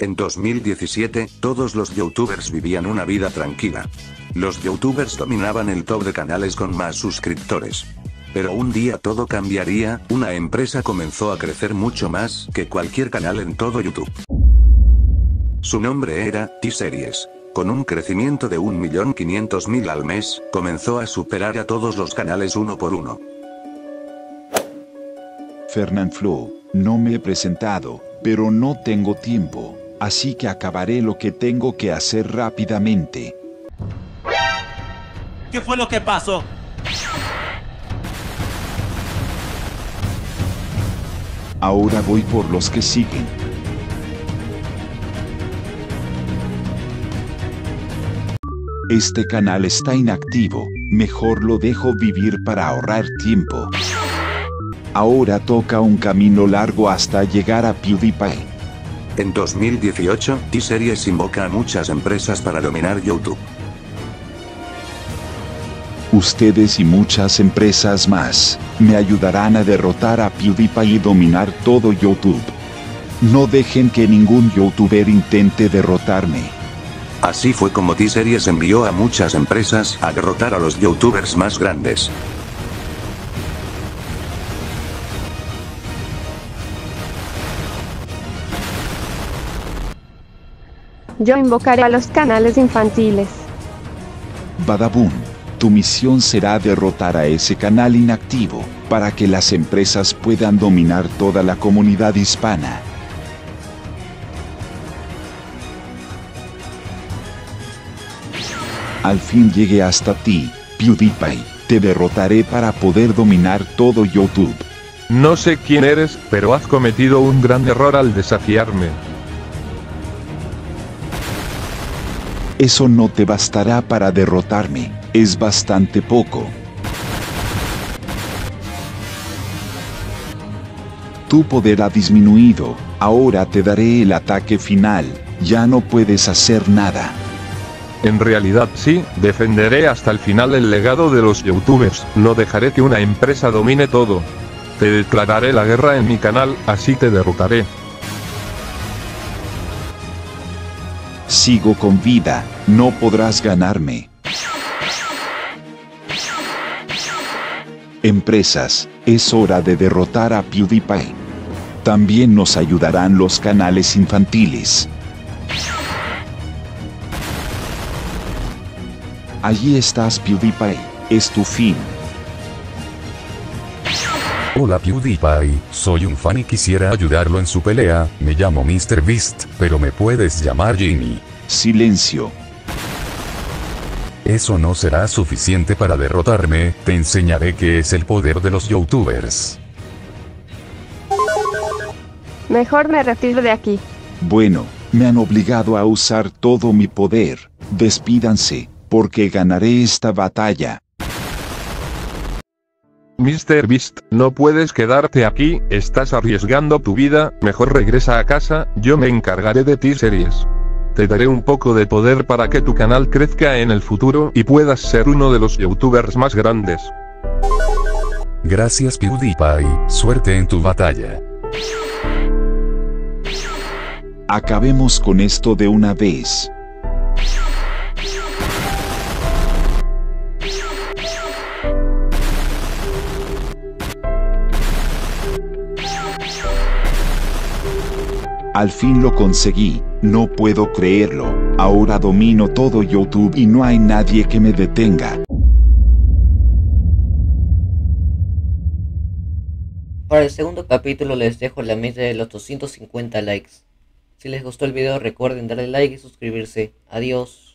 En 2017, todos los youtubers vivían una vida tranquila. Los youtubers dominaban el top de canales con más suscriptores. Pero un día todo cambiaría, una empresa comenzó a crecer mucho más que cualquier canal en todo YouTube. Su nombre era T-Series. Con un crecimiento de 1.500.000 al mes, comenzó a superar a todos los canales uno por uno. Fernand Flo, no me he presentado, pero no tengo tiempo así que acabaré lo que tengo que hacer rápidamente. ¿Qué fue lo que pasó? Ahora voy por los que siguen. Este canal está inactivo, mejor lo dejo vivir para ahorrar tiempo. Ahora toca un camino largo hasta llegar a PewDiePie. En 2018, T-Series invoca a muchas empresas para dominar YouTube. Ustedes y muchas empresas más, me ayudarán a derrotar a PewDiePie y dominar todo YouTube. No dejen que ningún youtuber intente derrotarme. Así fue como T-Series envió a muchas empresas a derrotar a los youtubers más grandes. Yo invocaré a los canales infantiles. Badaboom, tu misión será derrotar a ese canal inactivo, para que las empresas puedan dominar toda la comunidad hispana. Al fin llegué hasta ti, PewDiePie, te derrotaré para poder dominar todo YouTube. No sé quién eres, pero has cometido un gran error al desafiarme. Eso no te bastará para derrotarme, es bastante poco. Tu poder ha disminuido, ahora te daré el ataque final, ya no puedes hacer nada. En realidad sí, defenderé hasta el final el legado de los youtubers, no dejaré que una empresa domine todo. Te declararé la guerra en mi canal, así te derrotaré. Sigo con vida, no podrás ganarme. Empresas, es hora de derrotar a PewDiePie. También nos ayudarán los canales infantiles. Allí estás PewDiePie, es tu fin. Hola PewDiePie, soy un fan y quisiera ayudarlo en su pelea, me llamo MrBeast, pero me puedes llamar Jimmy. Silencio. Eso no será suficiente para derrotarme, te enseñaré qué es el poder de los youtubers. Mejor me retiro de aquí. Bueno, me han obligado a usar todo mi poder. Despídanse, porque ganaré esta batalla. Mr. Beast, no puedes quedarte aquí, estás arriesgando tu vida, mejor regresa a casa, yo me encargaré de ti series. Te daré un poco de poder para que tu canal crezca en el futuro y puedas ser uno de los youtubers más grandes. Gracias PewDiePie, suerte en tu batalla. Acabemos con esto de una vez. Al fin lo conseguí, no puedo creerlo, ahora domino todo YouTube y no hay nadie que me detenga. Para el segundo capítulo les dejo la meta de los 250 likes. Si les gustó el video recuerden darle like y suscribirse. Adiós.